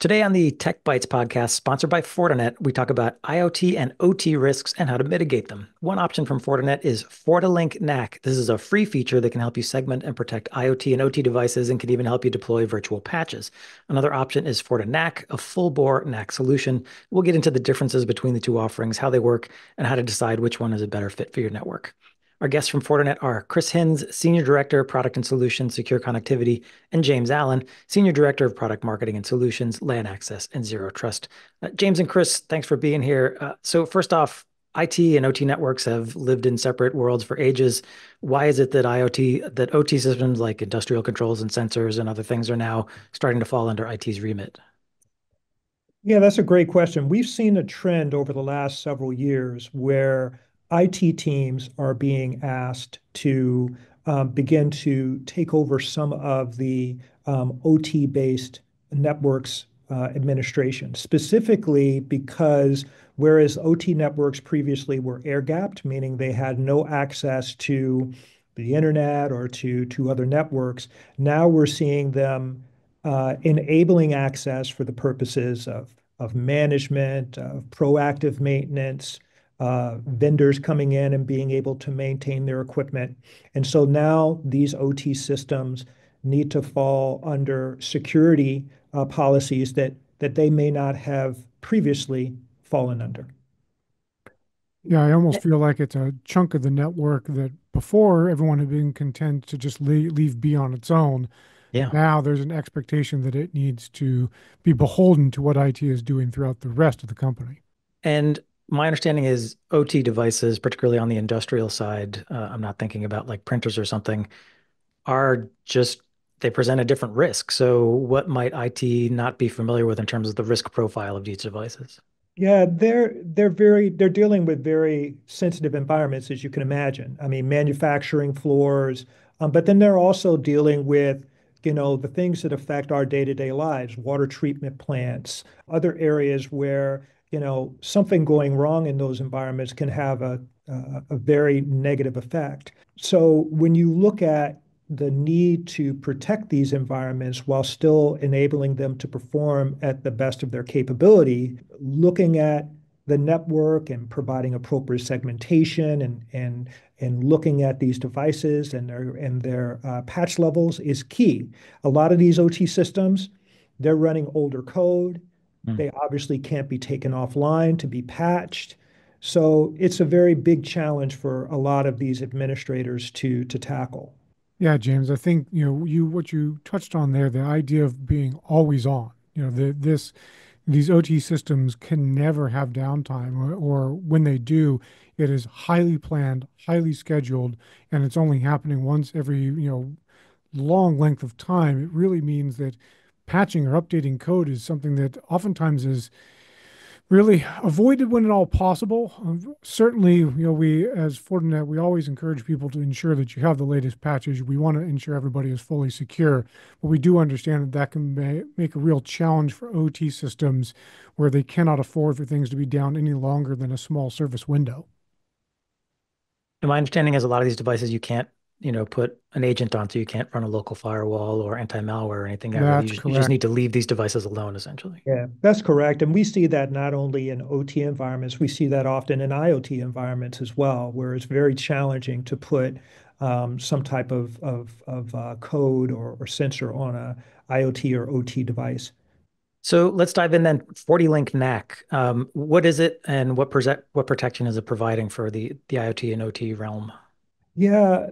Today on the Tech Bytes podcast, sponsored by Fortinet, we talk about IoT and OT risks and how to mitigate them. One option from Fortinet is FortiLink NAC. This is a free feature that can help you segment and protect IoT and OT devices and can even help you deploy virtual patches. Another option is FortiNAC, a full bore NAC solution. We'll get into the differences between the two offerings, how they work, and how to decide which one is a better fit for your network. Our guests from Fortinet are Chris Hinds, Senior Director, Product and Solutions, Secure Connectivity, and James Allen, Senior Director of Product Marketing and Solutions, LAN Access, and Zero Trust. Uh, James and Chris, thanks for being here. Uh, so, first off, IT and OT networks have lived in separate worlds for ages. Why is it that IoT, that OT systems like industrial controls and sensors and other things are now starting to fall under IT's remit? Yeah, that's a great question. We've seen a trend over the last several years where IT teams are being asked to um, begin to take over some of the um, OT-based networks uh, administration, specifically because whereas OT networks previously were air-gapped, meaning they had no access to the internet or to, other networks, now we're seeing them uh, enabling access for the purposes of, management, of proactive maintenance, vendors coming in and being able to maintain their equipment. And so now these OT systems need to fall under security uh, policies that that they may not have previously fallen under. Yeah, I almost feel like it's a chunk of the network that before everyone had been content to just leave, leave be on its own. Yeah. Now there's an expectation that it needs to be beholden to what IT is doing throughout the rest of the company. And my understanding is OT devices, particularly on the industrial side, uh, I'm not thinking about like printers or something, are just they present a different risk. So, what might IT not be familiar with in terms of the risk profile of these devices? Yeah, they're they're very they're dealing with very sensitive environments, as you can imagine. I mean, manufacturing floors, um, but then they're also dealing with you know the things that affect our day-to-day lives, water treatment plants, other areas where you know, something going wrong in those environments can have a, a, a very negative effect. So when you look at the need to protect these environments while still enabling them to perform at the best of their capability, looking at the network and providing appropriate segmentation and and and looking at these devices and their and their uh, patch levels is key. A lot of these OT systems, they're running older code. Mm. They obviously can't be taken offline to be patched. So it's a very big challenge for a lot of these administrators to to tackle. Yeah, James, I think you know you what you touched on there, the idea of being always on. You know, the, this these OT systems can never have downtime, or, or when they do, it is highly planned, highly scheduled, and it's only happening once every you know long length of time. It really means that patching or updating code is something that oftentimes is really avoided when at all possible. Um, certainly, you know, we as Fortinet, we always encourage people to ensure that you have the latest patches. We want to ensure everybody is fully secure, but we do understand that that can ma- make a real challenge for OT systems where they cannot afford for things to be down any longer than a small service window. And my understanding is a lot of these devices you can't you know put an agent on so you can't run a local firewall or anti-malware or anything that's you, just, you just need to leave these devices alone essentially yeah that's correct and we see that not only in ot environments we see that often in iot environments as well where it's very challenging to put um, some type of, of, of uh, code or, or sensor on a iot or ot device so let's dive in then. FortiLink NAC. Um, what is it, and what what protection is it providing for the the IoT and OT realm? Yeah,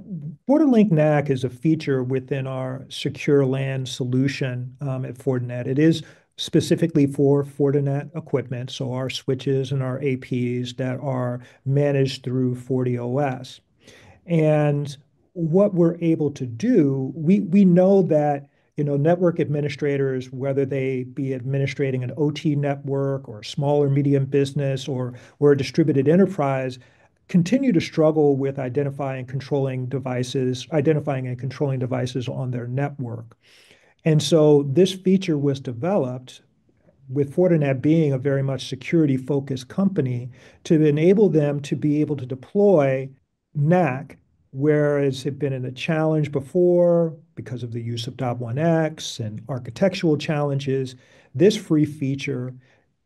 FortiLink NAC is a feature within our secure LAN solution um, at Fortinet. It is specifically for Fortinet equipment, so our switches and our APs that are managed through FortiOS. And what we're able to do, we we know that you know network administrators, whether they be administrating an OT network or a small or medium business or or a distributed enterprise, continue to struggle with identifying controlling devices, identifying and controlling devices on their network. And so this feature was developed with Fortinet being a very much security focused company to enable them to be able to deploy NAC, whereas it had been in a challenge before, because of the use of .1x and architectural challenges. This free feature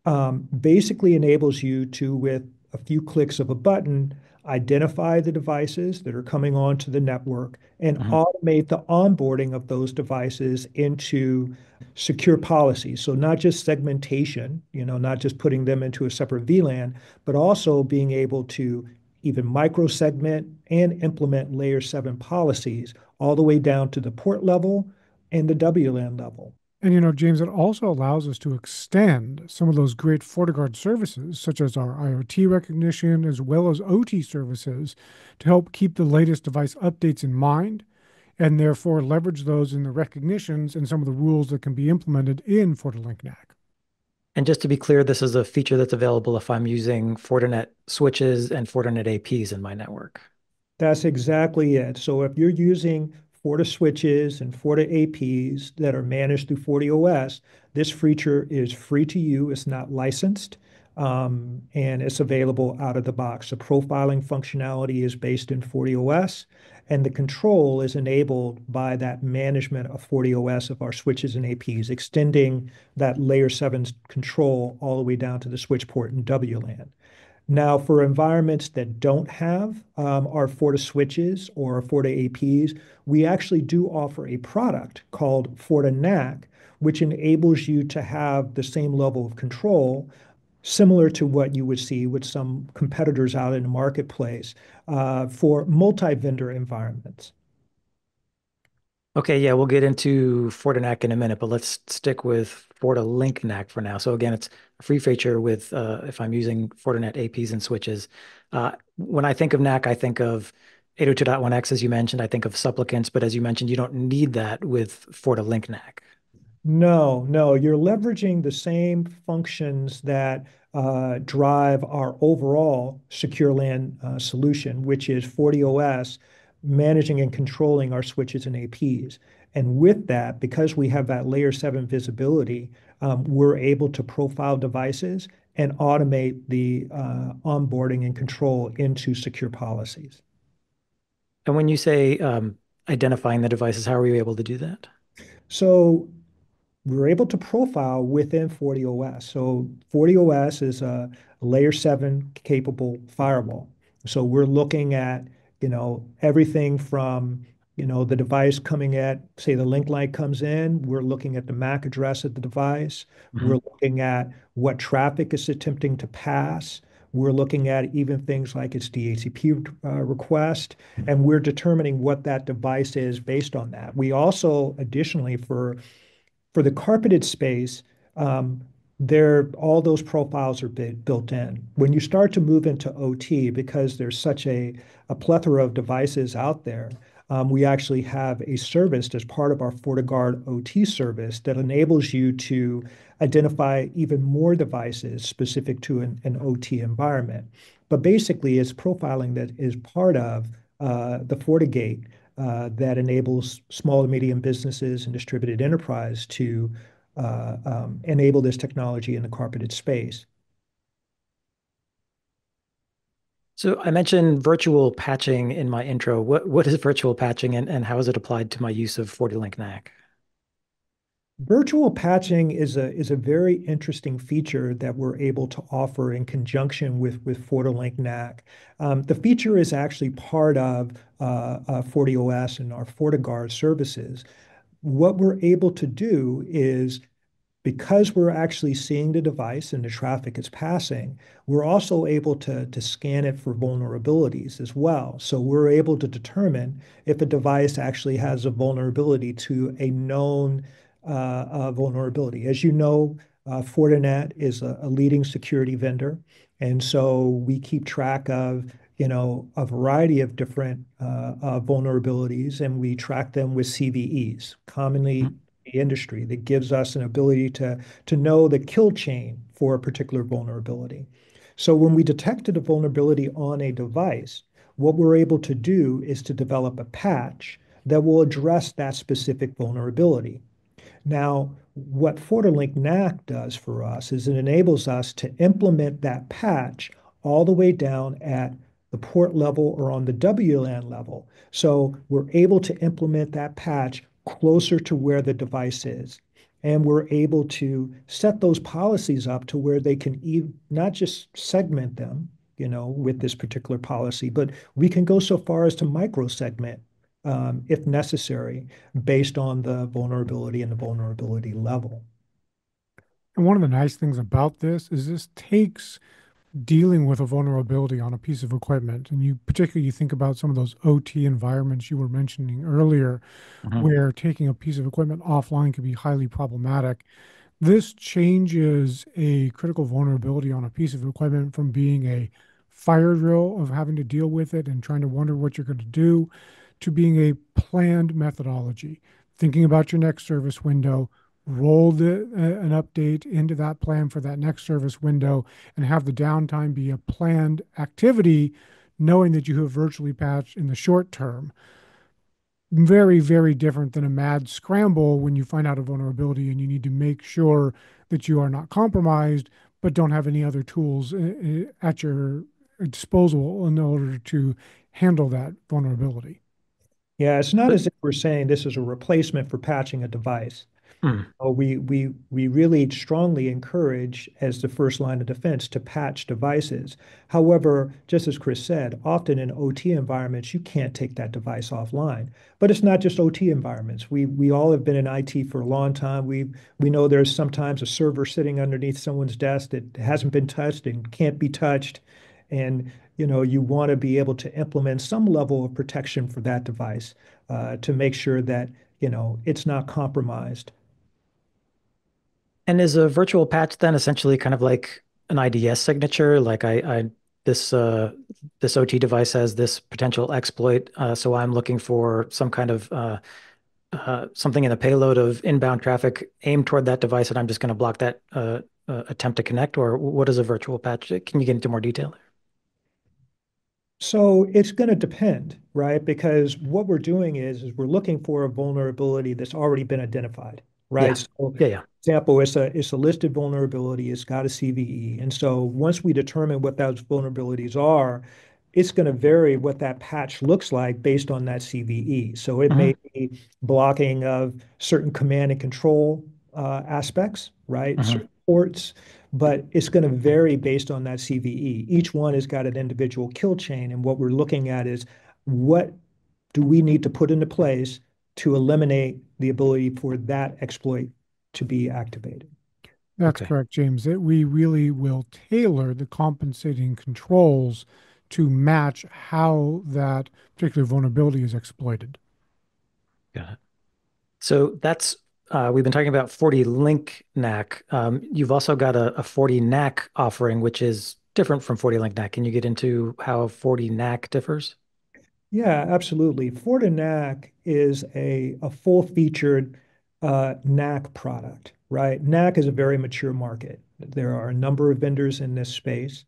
um, basically enables you to, with a few clicks of a button, identify the devices that are coming onto the network and mm-hmm. automate the onboarding of those devices into secure policies. So not just segmentation, you know, not just putting them into a separate VLAN, but also being able to even microsegment and implement layer seven policies all the way down to the port level and the WLAN level. And you know, James, it also allows us to extend some of those great FortiGuard services, such as our IoT recognition as well as OT services, to help keep the latest device updates in mind and therefore leverage those in the recognitions and some of the rules that can be implemented in FortiLink NAC. And just to be clear, this is a feature that's available if I'm using Fortinet switches and Fortinet APs in my network. That's exactly it. So if you're using Forti switches and Forti APs that are managed through FortiOS. This feature is free to you. It's not licensed, um, and it's available out of the box. The profiling functionality is based in FortiOS, and the control is enabled by that management of FortiOS of our switches and APs, extending that layer 7 control all the way down to the switch port and WLAN. Now, for environments that don't have um, our Forti switches or Forti APs, we actually do offer a product called Forta FortiNAC, which enables you to have the same level of control, similar to what you would see with some competitors out in the marketplace uh, for multi-vendor environments. Okay, yeah, we'll get into FortiNAC in a minute, but let's stick with FortiLink NAC for now. So again, it's free feature with uh, if I'm using Fortinet APs and switches. Uh, when I think of NAC, I think of 802.1x, as you mentioned. I think of supplicants, but as you mentioned, you don't need that with FortiLink NAC. No, no, you're leveraging the same functions that uh, drive our overall secure LAN uh, solution, which is FortiOS managing and controlling our switches and APs. And with that, because we have that layer seven visibility, we're able to profile devices and automate the uh, onboarding and control into secure policies. And when you say um, identifying the devices, how are you able to do that? So we're able to profile within FortiOS. So FortiOS is a layer seven capable firewall. So we're looking at you know, everything from, you know, the device coming at, say, the link light comes in, we're looking at the MAC address of the device. Mm-hmm. We're looking at what traffic is attempting to pass. We're looking at even things like its DHCP uh, request, and we're determining what that device is based on that. We also, additionally, for for the carpeted space, um, there all those profiles are built in. When you start to move into OT, because there's such a, a plethora of devices out there, we actually have a service as part of our FortiGuard OT service that enables you to identify even more devices specific to an, an OT environment. But basically, it's profiling that is part of uh, the FortiGate uh, that enables small and medium businesses and distributed enterprise to uh, um, enable this technology in the carpeted space. So I mentioned virtual patching in my intro. What what is virtual patching and, and how is it applied to my use of FortiLink NAC? Virtual patching is a is a very interesting feature that we're able to offer in conjunction with with FortiLink NAC. Um, the feature is actually part of uh, uh, FortiOS and our FortiGuard services what we're able to do is because we're actually seeing the device and the traffic is passing, we're also able to, to scan it for vulnerabilities as well. So we're able to determine if a device actually has a vulnerability to a known uh, uh, vulnerability. As you know, uh, Fortinet is a, leading security vendor. And so we keep track of you know, a variety of different vulnerabilities, and we track them with CVEs, commonly mm-hmm. The industry, that gives us an ability to, to know the kill chain for a particular vulnerability. So when we detected a vulnerability on a device, what we're able to do is to develop a patch that will address that specific vulnerability. Now, what FortiLink NAC does for us is it enables us to implement that patch all the way down at the port level or on the WLAN level. So we're able to implement that patch closer to where the device is. And we're able to set those policies up to where they can e not just segment them, you know, with this particular policy, but we can go so far as to micro-segment um, if necessary, based on the vulnerability and the vulnerability level. And one of the nice things about this is this takes dealing with a vulnerability on a piece of equipment, and you particularly you think about some of those OT environments you were mentioning earlier, mm-hmm. where taking a piece of equipment offline can be highly problematic. This changes a critical vulnerability on a piece of equipment from being a fire drill of having to deal with it and trying to wonder what you're going to do to being a planned methodology, thinking about your next service window, roll the, uh, an update into that plan for that next service window and have the downtime be a planned activity, knowing that you have virtually patched in the short term. Very, very different than a mad scramble when you find out a vulnerability and you need to make sure that you are not compromised, but don't have any other tools uh, uh, at your disposal in order to handle that vulnerability. Yeah, it's not as if we're saying this is a replacement for patching a device. Mm. we we we really strongly encourage as the first line of defense to patch devices. However, just as Chris said, often in OT environments you can't take that device offline. But it's not just OT environments. We we all have been in IT for a long time. We we know there's sometimes a server sitting underneath someone's desk that hasn't been touched and can't be touched, and you know you want to be able to implement some level of protection for that device uh, to make sure that you know it's not compromised. And is a virtual patch then essentially kind of like an IDS signature? Like I, I this uh, this OT device has this potential exploit, uh, so I'm looking for some kind of uh, uh something in the payload of inbound traffic aimed toward that device, and I'm just going to block that uh, uh, attempt to connect. Or what is a virtual patch? Can you get into more detail? So it's going to depend, right? Because what we're doing is, is we're looking for a vulnerability that's already been identified right? Yeah. So, yeah, yeah. Example, it's a it's a listed vulnerability. It's got a CVE, and so once we determine what those vulnerabilities are, it's going to vary what that patch looks like based on that CVE. So it mm-hmm. may be blocking of certain command and control uh, aspects, right? Mm-hmm. Certain ports, but it's going to vary based on that CVE. Each one has got an individual kill chain, and what we're looking at is what do we need to put into place to eliminate the ability for that exploit to be activated. That's okay. correct, James. That we really will tailor the compensating controls to match how that particular vulnerability is exploited. Got it. So that's uh, we've been talking about FortiLink NAC. Um, you've also got a, a FortiNAC offering, which is different from FortiLink NAC. Can you get into how FortiNAC differs? Yeah, absolutely. FortiNAC is a, a full-featured uh, NAC product, right? NAC is a very mature market. There are a number of vendors in this space,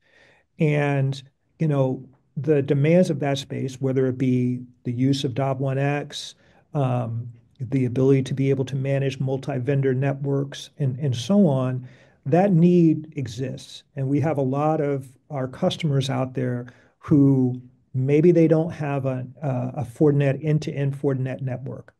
and you know the demands of that space, whether it be the use of .1x, um, the ability to be able to manage multi-vendor networks, and, so on, that need exists. And we have a lot of our customers out there who Maybe they don't have a, a Fortinet end-to-end Fortinet network.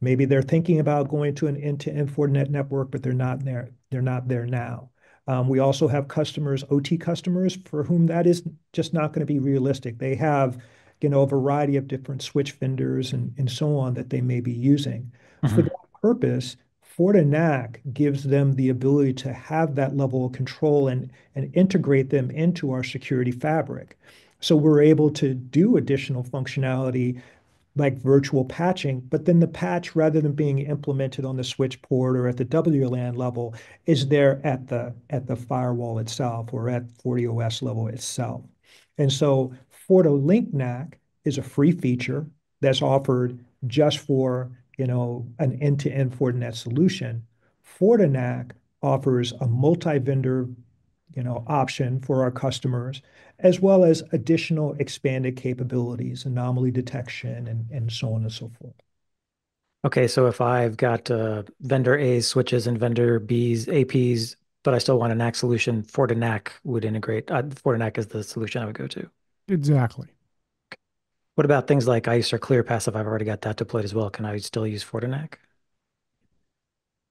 Maybe they're thinking about going to an end-to-end Fortinet network, but they're not there. They're not there now. Um, we also have customers, OT customers, for whom that is just not going to be realistic. They have, you know, a variety of different switch vendors and, and so on that they may be using. Mm-hmm. For that purpose, FortiNAC gives them the ability to have that level of control and, and integrate them into our security fabric. So we're able to do additional functionality like virtual patching, but then the patch, rather than being implemented on the switch port or at the WLAN level, is there at the at the firewall itself or at FortiOS level itself. And so FortiLink NAC is a free feature that's offered just for you know an end-to-end Fortinet solution. FortiNAC offers a multi-vendor you know, option for our customers, as well as additional expanded capabilities, anomaly detection, and, and so on and so forth. Okay, so if I've got uh, vendor A's switches and vendor B's APs, but I still want a NAC solution, FortiNAC would integrate. Uh, FortiNAC is the solution I would go to. Exactly. What about things like ISE or ClearPass? If I've already got that deployed as well, can I still use Fortinet?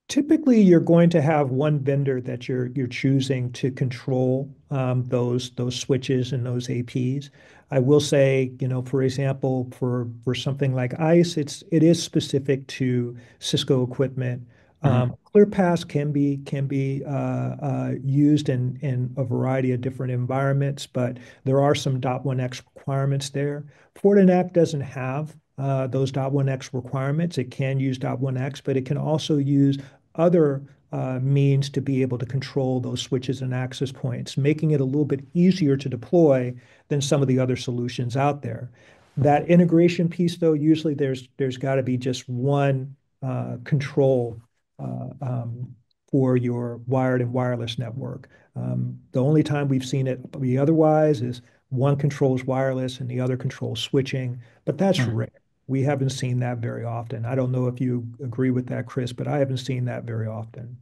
Typically, you're going to have one vendor that you're you're choosing to control um, those those switches and those APs. I will say, you know, for example, for for something like ISE, it's it is specific to Cisco equipment. Um, ClearPass can be can be uh, uh, used in in a variety of different environments, but there are some .1x requirements there. Fortinet doesn't have uh, those .1x requirements. It can use .1x, but it can also use other uh, means to be able to control those switches and access points, making it a little bit easier to deploy than some of the other solutions out there. That integration piece, though, usually there's there's got to be just one uh, control uh, um, for your wired and wireless network. Um, the only time we've seen it be otherwise is one controls wireless and the other controls switching, but that's mm-hmm. rare we haven't seen that very often. I don't know if you agree with that, Chris, but I haven't seen that very often.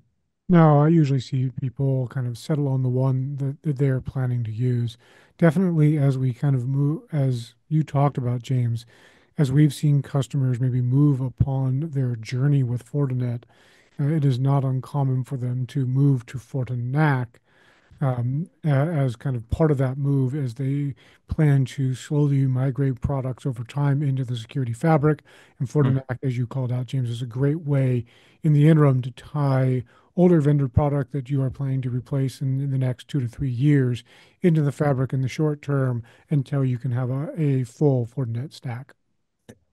No, I usually see people kind of settle on the one that, they're planning to use. Definitely, as we kind of move, as you talked about, James, as we've seen customers maybe move upon their journey with Fortinet, uh, it is not uncommon for them to move to FortiNAC um, as kind of part of that move as they plan to slowly migrate products over time into the security fabric. And FortiNAC, mm. as you called out, James, is a great way in the interim to tie older vendor product that you are planning to replace in, in the next two to three years into the fabric in the short term until you can have a, a full Fortinet stack.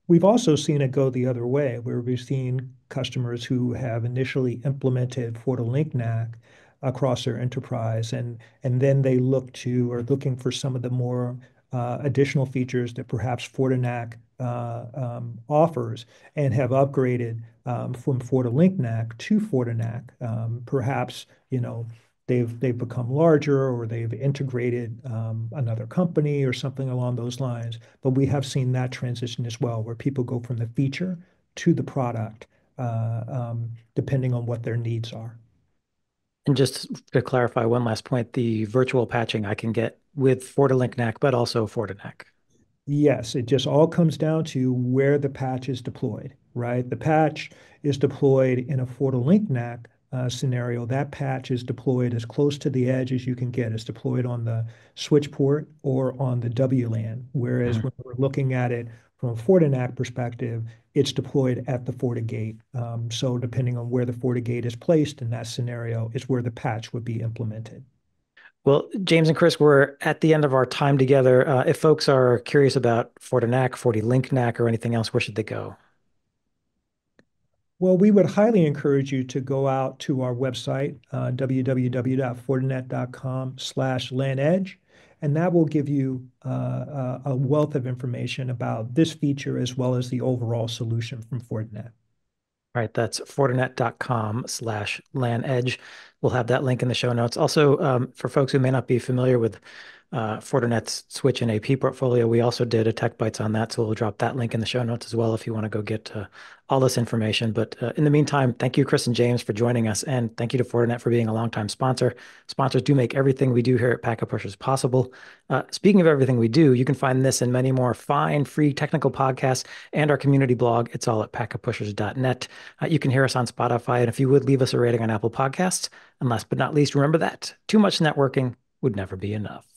We've also seen it go the other way, where we've seen customers who have initially implemented FortiLink NAC across their enterprise. And, and then they look to or looking for some of the more uh, additional features that perhaps FortiNAC uh, um, offers and have upgraded um, from FortiLink NAC to FortiNAC. Um, perhaps, you know, they've they've become larger or they've integrated um, another company or something along those lines. But we have seen that transition as well, where people go from the feature to the product, uh, um, depending on what their needs are. And just to clarify one last point, the virtual patching I can get with FortiLink NAC, but also FortiNAC. Yes, it just all comes down to where the patch is deployed, right? The patch is deployed in a FortiLink NAC uh, scenario. That patch is deployed as close to the edge as you can get. It's deployed on the switch port or on the WLAN. Whereas mm-hmm. when we're looking at it from a FortiNAC perspective, it's deployed at the FortiGate. Um, so depending on where the FortiGate is placed in that scenario is where the patch would be implemented. Well, James and Chris, we're at the end of our time together. Uh, if folks are curious about FortiNAC, FortiLink NAC, or anything else, where should they go? Well, we would highly encourage you to go out to our website, uh, www.fortinet.com slash LANedge and that will give you uh, uh, a wealth of information about this feature as well as the overall solution from Fortinet. All right, that's fortinet.com slash LANedge. We'll have that link in the show notes. Also, um, for folks who may not be familiar with uh, Fortinet's switch and AP portfolio. We also did a Tech Bytes on that, so we'll drop that link in the show notes as well if you want to go get uh, all this information. But uh, in the meantime, thank you, Chris and James, for joining us, and thank you to Fortinet for being a longtime sponsor. Sponsors do make everything we do here at Packet Pushers possible. Uh, speaking of everything we do, you can find this and many more fine, free technical podcasts and our community blog. It's all at packetpushers.net. Uh, you can hear us on Spotify, and if you would leave us a rating on Apple Podcasts. And last but not least, remember that too much networking would never be enough.